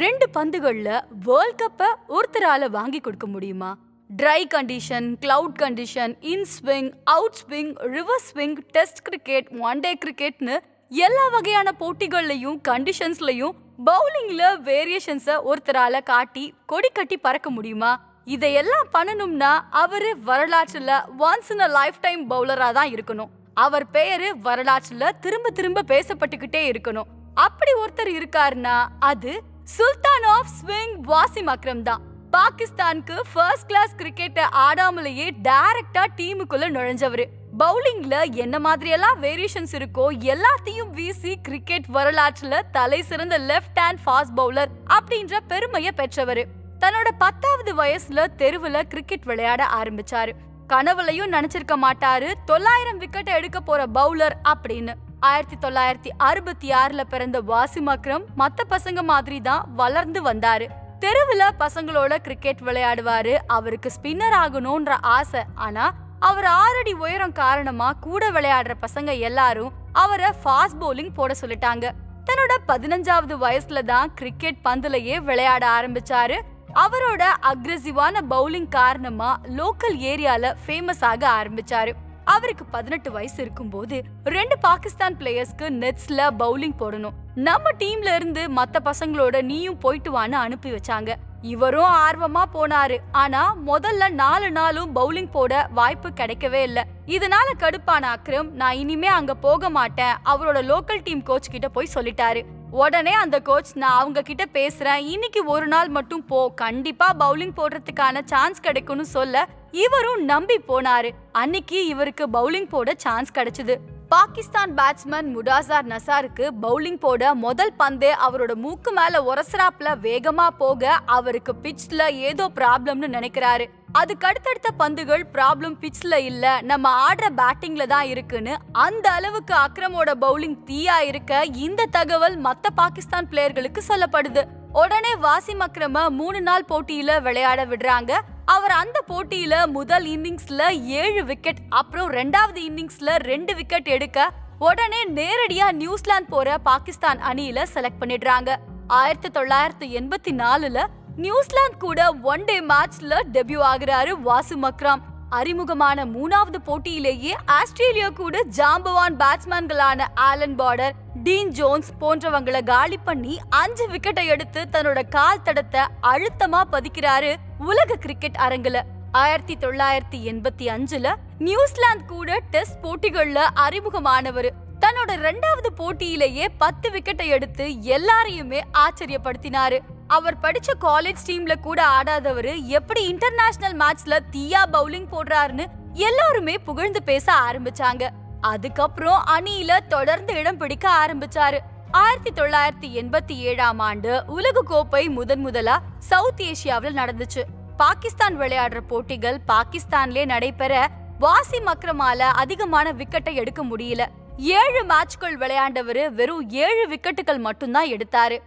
ரெண்டு பந்துகள்ல வேர்ல்ட் கப்பை ஒருத்தரால வாங்கி கொடுக்க முடியுமா? Dry condition cloud condition in swing out swing reverse swing test cricket one day கிரிக்கெட்னு எல்லா வகையான போட்டிகள்லையும் கண்டிஷன்ஸ்லையும் பவுலிங்ல வேரியேஷன்ஸை ஒருத்தரால காட்டி கொடி கட்டி பறக்க முடியுமா? இதையெல்லாம் பண்ணணும்னா அவரு வரலாற்றுல once in a lifetime பவுலரா தான் இருக்கணும். அவர் பெயரு வரலாற்றுல திரும்ப திரும்ப பேசப்பட்டுக்கிட்டே இருக்கணும். அப்படி ஒருத்தர் இருக்காருன்னா அது sultan of swing Wasim Akram தான் பாகிஸ்தானுக்கு ஃபர்ஸ்ட் கிளாஸ் கிரிக்கெட்டை ஆடாமலேயே டைரக்டா டீமுக்குள்ள நுழைஞ்சவர். பவுலிங்ல என்ன மாதிரியெல்லாம் வேரியேஷன்ஸ் இருக்கோ எல்லாத்தையும் வீசி கிரிக்கெட் வரலாற்றுல தலை சிறந்த லெஃப்ட் ஹேண்ட் ஃபாஸ்ட் பவுலர் அப்படின்ற பெருமையை பெற்றவர். தன்னோட பத்தாவது வயசுல தெருவுல கிரிக்கெட் விளையாட ஆரம்பிச்சாரு. கனவுலையும் நினைச்சிருக்க மாட்டாரு. தொள்ளாயிரம் விக்கெட்டை எடுக்க போற பவுலர் அப்படின்னு. ஆயிரத்தி தொள்ளாயிரத்தி அறுபத்தி ஆறுல பிறந்த வாசிம் அக்ரம் மத்த பசங்க மாதிரி தான் வளர்ந்து வந்தாரு. தெருவுல பசங்களோட கிரிக்கெட் விளையாடுவாரு அவருக்கு ஸ்பின்னர் ஆகணும்ன்ற ஆசை. ஆனா அவர் ஆறடி உயரம் காரணமா கூட விளையாடுற பசங்க எல்லாரும் அவரை ஃபாஸ்ட் பவுலிங் போட சொல்லிட்டாங்க. தன்னோட பதினஞ்சாவது வயசுல தான் கிரிக்கெட் பந்துலயே விளையாட ஆரம்பிச்சாரு. அவரோட அக்ரெசிவான பவுலிங் காரணமா லோக்கல் ஏரியால ஃபேமஸ் ஆக ஆரம்பிச்சாரு. அவருக்கு பதினெட்டு வயசு இருக்கும்போது ரெண்டு பாகிஸ்தான் பிளேயர்ஸ்க்கு நெட்ஸ்ல பவுலிங் போடணும். நம்ம டீம்ல இருந்து மத்த பசங்களோட நீயும் போயிட்டு வான்னு அனுப்பி வச்சாங்க. இவரும் ஆர்வமா போனாரு. ஆனா முதல்ல நாலு நாளும் பவுலிங் போட வாய்ப்பு கிடைக்கவே இல்ல. இதனால கடுப்பான அக்ரம் நான் இனிமே அங்க போக மாட்டேன். அவரோட லோக்கல் டீம் கோச் கிட்ட போய் சொல்லிட்டாரு. உடனே அந்த கோச் நான் அவங்க கிட்ட பேசுறேன். இன்னைக்கு ஒரு நாள் மட்டும் போ. கண்டிப்பா பவுலிங் போடுறதுக்கான சான்ஸ் கிடைக்கும்னு சொல்ல. இவரும் நம்பி போனாரு. அன்னைக்கு இவருக்கு பவுலிங் போட சான்ஸ் கிடைச்சது. பாகிஸ்தான் பேட்ஸ்மேன் முடாசார் நசாருக்கு பவுலிங் போட முதல் பந்தே அவரோட மூக்கு மேல ஒரசராப்ல வேகமா போக அவருக்கு பிட்ச்ல ஏதோ ப்ராப்ளம்னு நினைக்கிறாரு. அதுக்கு அடுத்தடுத்த பந்துகள் ப்ராப்ளம் பிட்ச்ல இல்ல நம்ம ஆடுற பேட்டிங்ல தான் இருக்குன்னு அந்த அளவுக்கு அக்ரமோட பவுலிங் தீயா இருக்க இந்த தகவல் மத்த பாகிஸ்தான் பிளேயர்களுக்கு சொல்லப்படுது. உடனே வாசிம் அக்ரம மூணு நாள் போட்டியில விளையாட விடுறாங்க. அவர் அந்த போட்டியில முதல் இன்னிங்ஸ்ல ஏழு விக்கெட் அப்புறம் ரெண்டாவது இன்னிங்ஸ்ல ரெண்டு விக்கெட் எடுக்க உடனே நேரடியா நியூசிலாந்து போற பாகிஸ்தான் அணியில செலக்ட் பண்ணிடுறாங்க. ஆயிரத்தி தொள்ளாயிரத்தி எண்பத்தி நாலுல நியூசிலாந்து கூட ஒன் டே மேட்ச்ல டெபியூ ஆகுறாரு வாசு மக்ராம். அறிமுகமான மூணாவது போட்டியிலேயே ஆஸ்திரேலியா கூட ஜாம்பவான் பேட்ஸ்மேன்களான ஆலன் பார்டர் டீன் ஜோன்ஸ் போன்றவங்களை காலி பண்ணி அஞ்சு விக்கெட்டை எடுத்து தன்னோட கால் தடத்தை அழுத்தமா பதிக்கிறாரு உலக கிரிக்கெட் அரங்குல ஆயிரத்தி தொள்ளாயிரத்தி எண்பத்தி அஞ்சுல நியூசிலாந்து கூட டெஸ்ட் போட்டிகள்ல அறிமுகமானவர். தன்னோட ரெண்டாவது போட்டியிலேயே பத்து விக்கெட்டை எடுத்து எல்லாரையுமே ஆச்சரியப்படுத்தினாரு. அவர் படிச்ச காலேஜ் டீம்ல கூட ஆடாதவரு எப்படி இன்டர்நேஷனல் மேட்ச்ல தீயா பவுலிங் போடுறாருன்னு எல்லாருமே புகழ்ந்து பேச ஆரம்பிச்சாங்க. அதுக்கப்புறம் அணியில தொடர்ந்து இடம் பிடிக்க ஆரம்பிச்சாரு. ஆயிரத்தி தொள்ளாயிரத்தி எண்பத்தி ஏழாம் ஆண்டு உலக கோப்பை முதன் முதலா சவுத் ஏசியாவில் நடந்துச்சு. பாகிஸ்தான் விளையாடுற போட்டிகள் பாகிஸ்தான்லே நடைபெற வாசிம் அக்ரமால அதிகமான விக்கெட்டை எடுக்க முடியல. ஏழு மேட்ச்கள் விளையாண்டவரு வெறும் ஏழு விக்கெட்டுகள் மட்டும்தான் எடுத்தாரு.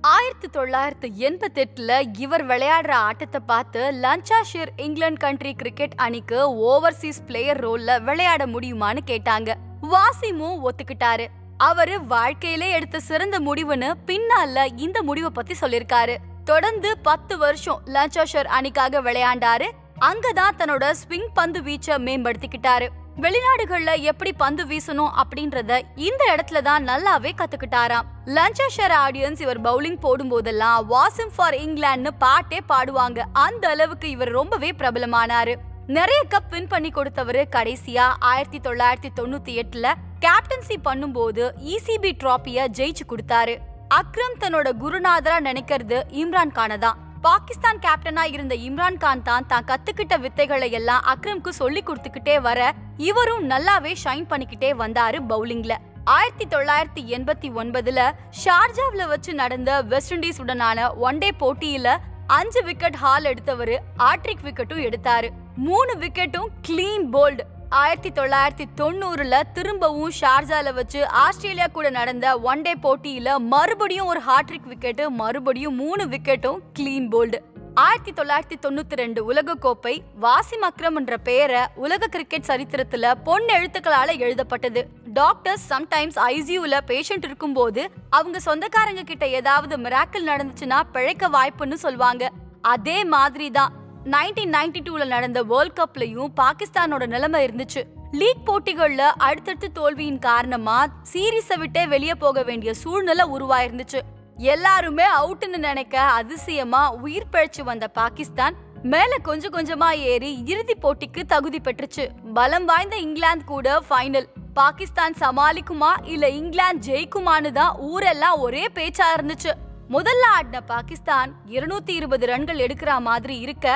ஆயிரத்தி தொள்ளாயிரத்தி எண்பத்தி எட்டுல இவர் விளையாடுற ஆட்டத்தை பார்த்து லஞ்சாஷிர் இங்கிலாந்து கண்ட்ரி கிரிக்கெட் அணிக்கு ஓவர்சீஸ் பிளேயர் ரோல்ல விளையாட முடியுமான்னு கேட்டாங்க. வாசிமும் ஒத்துக்கிட்டாரு. அவரு வாழ்க்கையிலே எடுத்த சிறந்த முடிவுன்னு பின்னால இந்த முடிவை பத்தி சொல்லிருக்காரு தொடர்ந்து பத்து வருஷம் லஞ்சாஷர் அணிக்காக விளையாண்டாரு. அங்கதான் தன்னோட ஸ்விங் பந்து வீச்ச மேம்படுத்திக்கிட்டாரு. வெளிநாடுகள்ல எப்படி பந்து வீசணும் அப்படின்றத இந்த இடத்துல தான் நல்லாவே கத்துக்கிட்டாராம். லஞ்சாஷர் ஆடியன்ஸ் இவர் பவுலிங் போடும் போதெல்லாம் வாசிம் ஃபார் இங்கிலாந்துன்னு பாட்டே பாடுவாங்க. அந்த அளவுக்கு இவர் ரொம்பவே பிரபலமானாரு. நிறைய கப் வின் பண்ணி கொடுத்தவரு கடைசியா ஆயிரத்தி தொள்ளாயிரத்தி தொண்ணூத்தி எட்டுல கேப்டன்சி பண்ணும்போது இசிபி டிராபிய ஜெயிச்சு கொடுத்தாரு. அக்ரம் தன்னோட குருநாதரா நினைக்கிறது இம்ரான் கான தான். பாகிஸ்தான் கேப்டனா இருந்த இம்ரான் கான் தான் தான் கத்துக்கிட்ட வித்தைகளை எல்லாம் அக்ரம்க்கு சொல்லி கொடுத்துக்கிட்டே வர இவரும் நல்லாவே ஷைன் பண்ணிக்கிட்டே வந்தாரு பவுலிங்ல. ஆயிரத்தி தொள்ளாயிரத்தி எண்பத்தி ஒன்பதுல ஷார்ஜாவில் வச்சு நடந்த வெஸ்ட் இண்டீஸ் உடனான ஒன் டே போட்டியில அஞ்சு விக்கெட் ஹால் எடுத்தவரு ஆட்ரிக் விக்கெட்டும் எடுத்தாரு. மூணு விக்கெட்டும் கிளீன் போல்டு ஆயிரத்தி தொள்ளாயிரத்தி தொண்ணூறுல திரும்பவும் ஷார்ஜால வச்சு ஆஸ்திரேலியா கூட நடந்த ஒன் டே போட்டியில மறுபடியும் ஒரு ஹாட்ரிக் விக்கெட்டு மறுபடியும் மூணு விக்கெட்டும் கிளீன் போல்டு ஆயிரத்தி தொள்ளாயிரத்தி தொண்ணூத்தி ரெண்டு உலக கோப்பை வாசிம் அக்ரம் என்ற பெயரை உலக கிரிக்கெட் சரித்திரத்துல பொன் எழுத்துக்களால எழுதப்பட்டது. டாக்டர்ஸ் சம்டைம்ஸ் ஐசியூல பேஷண்ட் இருக்கும்போது அவங்க சொந்தக்காரங்க கிட்ட ஏதாவது மிராக்கிள் நடந்துச்சுன்னா பிழைக்க வாய்ப்புன்னு சொல்லுவாங்க. அதே மாதிரி தான் நைன்டீன் நைன்டி டூல நடந்த வேர்ல்ட் கப்லயும் பாகிஸ்தானோட நிலைமை இருந்துச்சு. லீக் போட்டிகள்ல அடுத்தடுத்து தோல்வியின் காரணமா சீரீஸை விட்டே வெளியே போக வேண்டிய சூழ்நிலை உருவாயிருந்துச்சு. எல்லாருமே அவுட்னு நினைக்க அதிசயமா உயிர் பிழைச்சு வந்த பாகிஸ்தான் மேல கொஞ்சம் கொஞ்சமா ஏறி இறுதி போட்டிக்கு தகுதி பெற்றுச்சு. பலம் வாய்ந்த இங்கிலாந்து கூட ஃபைனல் பாகிஸ்தான் சமாளிக்குமா இல்ல இங்கிலாந்து ஜெயிக்குமான்னு தான் ஊரெல்லாம் ஒரே பேச்சா இருந்துச்சு. முதல்ல ஆடின பாகிஸ்தான் இருநூத்தி இருபது ரன்கள் எடுக்கிற மாதிரி இருக்க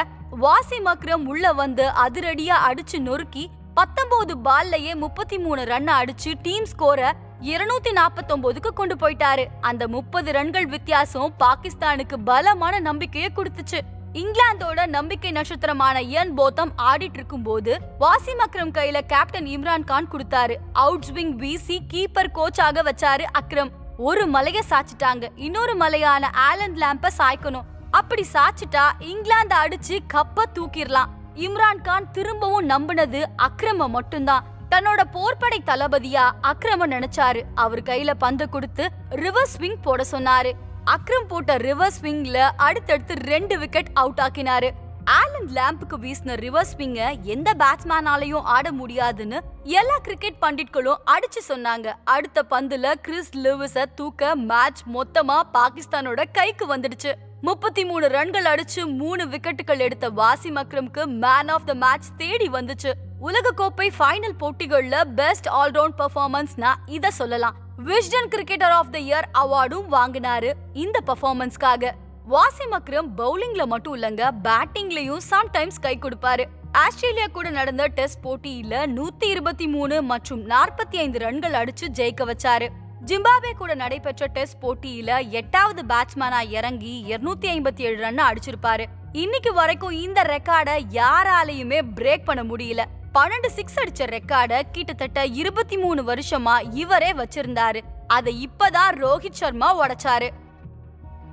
வாசிம் அக்ரம் உள்ள வந்து அதிரடியா அடிச்சு நொறுக்கி பத்தொன்பது பால்லயே முப்பத்தி மூணு ரன் அடிச்சு டீம் ஸ்கோர இருநூத்தி நாற்பத்தொன்பதுக்கு கொண்டு போயிட்டாரு. அந்த முப்பது ரன்கள் வித்தியாசம் பாகிஸ்தானுக்கு பலமான நம்பிக்கையை கொடுத்துச்சு. இங்கிலாந்தோட நம்பிக்கை நட்சத்திரமான இயன் போத்தம் ஆடிட்டு இருக்கும்போது வாசிம் அக்ரம் கையில கேப்டன் இம்ரான் கான் கொடுத்தாரு. அவுட் ஸ்விங் வீசி கீப்பர் கோச்சாக வச்சாரு அக்ரம். ஒரு மலைய சாய்ச்சிட்டாங்க. இன்னொரு மலையான ஆலன் லேம்ப சாய்க்கணும். அப்படி சாய்ச்சிட்டா இங்கிலாந்து அடிச்சு கப்ப தூக்கிடலாம். இம்ரான் கான் திரும்பவும் நம்பினது அக்ரம மட்டும்தான். தன்னோட போர்ப்படை தளபதியா அக்ரம நினைச்சாரு. அவர் கையில பந்து கொடுத்து ரிவர்ஸ் ஸ்விங் போட சொன்னாரு. அக்ரம் போட்ட ரிவர்ஸ் ஸ்விங்ல அடுத்தடுத்து ரெண்டு விக்கெட் அவுட் ஆக்கினாரு. ஆலன் லேம்புக்கு வீசின ரிவர்ஸ் ஸ்விங்க எந்த பேட்ஸ்மேனாலையும் ஆட முடியாதுன்னு எல்லா கிரிக்கெட் பண்டிட்களும் அடிச்சு சொன்னாங்க. அடுத்த பந்துல கிறிஸ் லூவிஸ தூக்க மேட்ச் மொத்தமா பாகிஸ்தானோட கைக்கு வந்துடுச்சு. முப்பத்தி மூணு ரன்கள் அடிச்சு மூணு விக்கெட்டுகள் எடுத்த வாசிம் அக்ரம்க்கு மேன் ஆஃப் த மேட்ச் தேடி வந்துச்சு. உலக கோப்பை ஃபைனல் போட்டிகள்ல பெஸ்ட் ஆல்ரவுண்ட் பெர்ஃபார்மன்ஸ்னா இத சொல்லலாம். Wisden cricketer of the year அவார்டும் வாங்கினாரு இந்த பெர்ஃபார்மன்ஸ்க்காக வாசிம் அக்ரம் பவுலிங்ல மட்டும் இல்லங்க பேட்டிங்லயும் சம்டைம்ஸ் கை கொடுப்பாரு. ஆஸ்திரேலியா கூட நடந்த டெஸ்ட் போட்டியில நூத்தி இருபத்தி மூணு மற்றும் நாற்பத்தி ஐந்து ரன்கள் அடிச்சு ஜெயிக்க வச்சாரு. ஜிம்பாப்வே கூட நடைபெற்ற டெஸ்ட் போட்டியில எட்டாவது பேட்ஸ்மேனா இறங்கி இருநூத்தி ஐம்பத்தி ஏழு ரன் அடிச்சிருப்பாரு. இன்னைக்கு வரைக்கும் இந்த ரெக்கார்டை யாராலையுமே பிரேக் பண்ண முடியல. பன்னெண்டு சிக்ஸ் அடிச்ச ரெக்கார்டை கிட்டத்தட்ட இருபத்தி மூணு வருஷமா இவரே வச்சிருந்தாரு. அதை இப்பதான் ரோஹித் சர்மா உடைச்சாரு.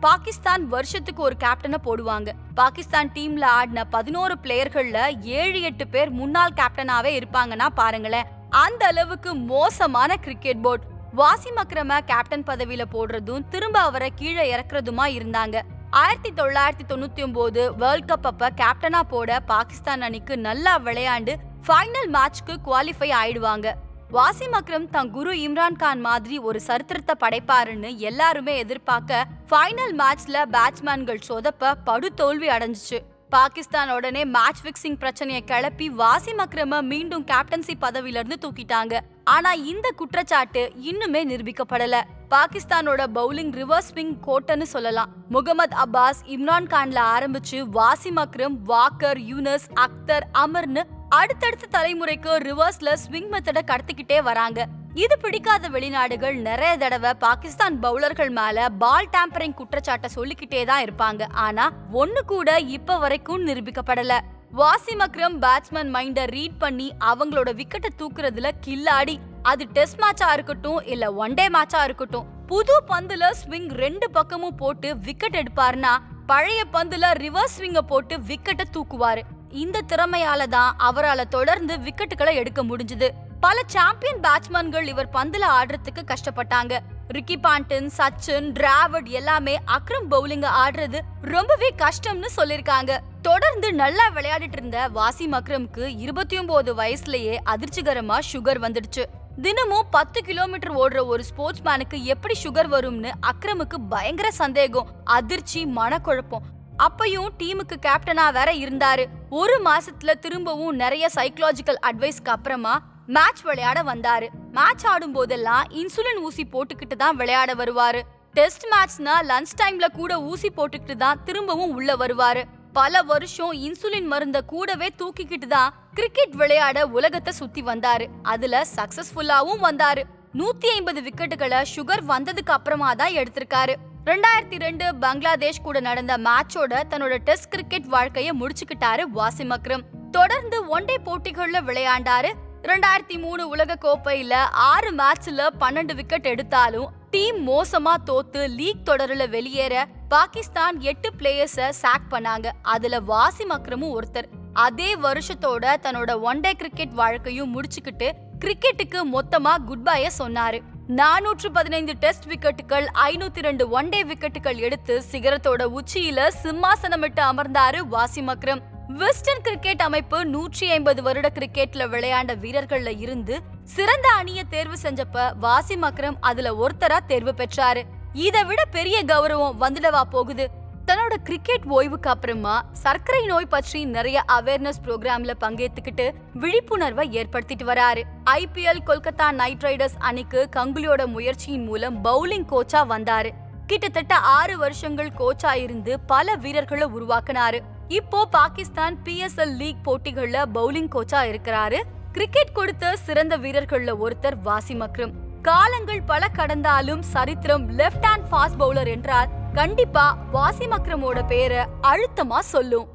பாகிஸ்தான் வருஷத்துக்கு ஒரு கேப்டனை போடுவாங்க. பாகிஸ்தான் டீம்ல ஆடின பதினோரு பிளேயர்கள்ல ஏழு எட்டு பேர் முன்னாள் கேப்டனாவே இருப்பாங்கன்னா பாருங்களேன். அந்த அளவுக்கு மோசமான கிரிக்கெட் போர்ட் வாசிம் அக்ரம கேப்டன் பதவியில போடுறதும் திரும்ப அவரை கீழே இறக்குறதுமா இருந்தாங்க. ஆயிரத்தி தொள்ளாயிரத்தி தொண்ணூத்தி ஒன்பது வேர்ல்ட் கப் அப்ப கேப்டனா போட பாகிஸ்தான் அணிக்கு நல்லா விளையாண்டு ஃபைனல் மேட்ச்க்கு குவாலிஃபை ஆயிடுவாங்க. வாசிம் அக்ரம் தன் குரு இம்ரான் கான் மாதிரி ஒரு சரித்திரத்தை படைப்பாருன்னு எல்லாருமே எதிர்பார்க்க ஃபைனல் மேட்ச்ல பேட்ஸ்மேன்கள் சொதப்ப படு தோல்வி அடைஞ்சிச்சு. பாகிஸ்தான் உடனே மேட்ச் ஃபிக்சிங் பிரச்சனையை கிளப்பி வாசிம் அக்ரம மீண்டும் கேப்டன்சி பதவியில இருந்து தூக்கிட்டாங்க. ஆனா இந்த குற்றச்சாட்டு இன்னுமே நிரூபிக்கப்படல. பாகிஸ்தானோட பவுலிங் ரிவர்ஸ் ஸ்விங் கோட்டன்னு சொல்லலாம். முகமது அப்பாஸ் இம்ரான் கான்ல ஆரம்பிச்சு வாசிம் அக்ரம் வாக்கர் யூனஸ் அக்தர் அமர்னு அடுத்தடுத்த தலைமுறைக்கு ரிவர்ஸ்ல ஸ்விங் மெத்தட கடத்திக்கிட்டே வராங்க. இது பிடிக்காத வெளிநாடுகள் நிறைய தடவை பாகிஸ்தான் பவுலர்கள் மேல பால் டேம்பரிங் குற்றச்சாட்டை சொல்லிக்கிட்டே தான் இருப்பாங்க. ஆனா ஒண்ணு கூட இப்ப வரைக்கும் நிரூபிக்கப்படல. வாசிம் அக்ரம் பேட்ஸ்மேன் மைண்ட ரீட் பண்ணி அவங்களோட விக்கெட்டை தூக்குறதுல கில்லாடி. அது டெஸ்ட் மேட்சா இருக்கட்டும் இல்ல ஒன் டே மேட்சா இருக்கட்டும் புது பந்துல ஸ்விங் ரெண்டு பக்கமும் போட்டு விக்கெட் எடுப்பாருன்னா பழைய பந்துல ரிவர்ஸ் ஸ்விங்க போட்டு விக்கெட்டை தூக்குவாரு. இந்த திறமையால தான் அவரால தொடர்ந்து விக்கெட்டுகளை எடுக்க முடிஞ்சது. பல சாம்பியன் பேட்ஸ்மேன்கள் இவர் பந்துல ஆடுறதுக்கு கஷ்டப்பட்டாங்க. ரிக்கி பாண்டன் சச்சின் டிராவிட் எல்லாமே அக்ரம் பவுலிங்க ஆடுறது ரொம்பவே கஷ்டம்னு சொல்லிருக்காங்க. தொடர்ந்து நல்லா விளையாடிட்டு இருந்த வாசிம் அக்ரம்க்கு இருபத்தி ஒன்பது வயசுலயே அதிர்ச்சிகரமா சுகர் வந்துடுச்சு. தினமும் பத்து கிலோமீட்டர் ஓடுற ஒரு ஸ்போர்ட்ஸ் மேனுக்கு எப்படி சுகர் வரும்னு அக்ரமுக்கு பயங்கர சந்தேகம் அதிர்ச்சி மனக்குழப்பம். அப்பயும் டீமுக்கு கேப்டனா வேற இருந்தாரு. ஒரு மாசத்துல திரும்பவும் நிறைய சைக்கலாஜிக்கல் அட்வைஸ்க்கு அப்புறமா மேட்ச் விளையாட வந்தாரு. மேட்ச் ஆடும் போதெல்லாம் இன்சுலின் ஊசி போட்டுக்கிட்டு தான் விளையாட வருவாரு. டெஸ்ட் மேட்ச்னா லஞ்ச் டைம்ல கூட ஊசி போட்டுக்கிட்டு தான் திரும்பவும் உள்ள வருவாரு. பல வருஷம் இன்சுலின் மருந்த கூடவே தூக்கிக்கிட்டு தான் கிரிக்கெட் விளையாட உலகத்தை சுத்தி வந்தாரு. அதுல சக்சஸ்ஃபுல்லாவும் வந்தாரு. நூத்தி ஐம்பது விக்கெட்டுகளை சுகர் வந்ததுக்கு அப்புறமா தான் எடுத்திருக்காரு. ரெண்டாயிரத்தி ரெண்டு பங்களாதேஷ் கூட நடந்த மேட்சோட தன்னோட டெஸ்ட் கிரிக்கெட் வாழ்க்கைய முடிச்சுக்கிட்டாரு வாசிம் அக்ரம். தொடர்ந்து ஒன் டே போட்டிகள்ல விளையாண்டாரு. ரெண்டாயிரத்தி மூணு உலக கோப்பையில ஆறு மேட்ச்ல பன்னெண்டு விக்கெட் எடுத்தாலும் டீம் மோசமா தோத்து லீக் தொடரில் வெளியேற பாகிஸ்தான் எட்டு பிளேயர்ஸ சாக் பண்ணாங்க. அதுல வாசிம் அக்ரமும் ஒருத்தர். அதே வருஷத்தோட தன்னோட ஒன் டே கிரிக்கெட் வாழ்க்கையும் முடிச்சுக்கிட்டு கிரிக்கெட்டுக்கு மொத்தமா குட் பைய சொன்னாரு. நானூற்று பதினைந்து டெஸ்ட் விக்கெட்டுகள் ஐநூத்தி ரெண்டு ஒன்டே விக்கெட்டுகள் எடுத்து சிகரத்தோட உச்சியில சிம்மாசனமிட்டு அமர்ந்தாரு வாசிம் அக்ரம். வெஸ்டர்ன் கிரிக்கெட் அமைப்பு நூற்றி ஐம்பது வருட கிரிக்கெட்ல விளையாண்ட வீரர்கள்ல இருந்து சிறந்த அணிய தேர்வு செஞ்சப்ப வாசிம் அக்ரம் அதுல ஒருத்தரா தேர்வு பெற்றாரு. இதை விட பெரிய கௌரவம் வந்துடவா போகுது? தன்னோட கிரிக்கெட் ஓய்வுக்கு அப்புறமா சர்க்கரை நோய் பற்றி நிறைய அவேர்னஸ் ப்ரோக்ராம்ல பங்கேத்துக்கிட்டு விழிப்புணர்வை ஏற்படுத்திட்டு வராரு. ஐபிஎல் கொல்கத்தா நைட் ரைடர்ஸ் அணிக்கு கங்குலியோட முயற்சியின் மூலம் பவுலிங் கோச்சா வந்தாரு. கிட்டத்தட்ட ஆறு வருஷங்கள் கோச்சா இருந்து பல வீரர்களை உருவாக்குனாரு. இப்போ பாகிஸ்தான் பிஎஸ்எல் லீக் போட்டிகள்ல பவுலிங் கோச்சா இருக்கிறாரு. கிரிக்கெட் கொடுத்த சிறந்த வீரர்கள்ல ஒருத்தர் வாசிம் அக்ரம் காலங்கள் பல கடந்தாலும் சரித்திரம் லெஃப்ட் ஹேண்ட் ஃபாஸ்ட் பவுலர் என்றால் கண்டிப்பா வாசிம் அக்ரமோட பேரை அழுத்தமா சொல்லும்.